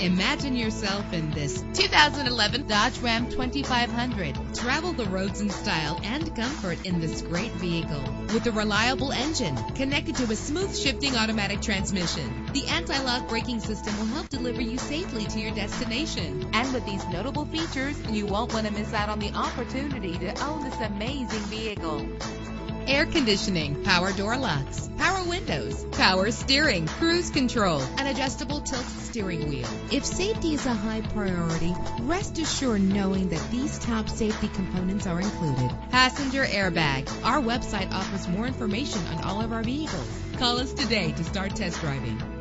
Imagine yourself in this 2011 Dodge Ram 2500. Travel the roads in style and comfort in this great vehicle. With a reliable engine connected to a smooth shifting automatic transmission, the anti-lock braking system will help deliver you safely to your destination. And with these notable features, you won't want to miss out on the opportunity to own this amazing vehicle air conditioning, power door locks, power windows, power steering, cruise control, an adjustable tilt steering wheel. If safety is a high priority, rest assured knowing that these top safety components are included. Passenger airbag. Our website offers more information on all of our vehicles. Call us today to start test driving.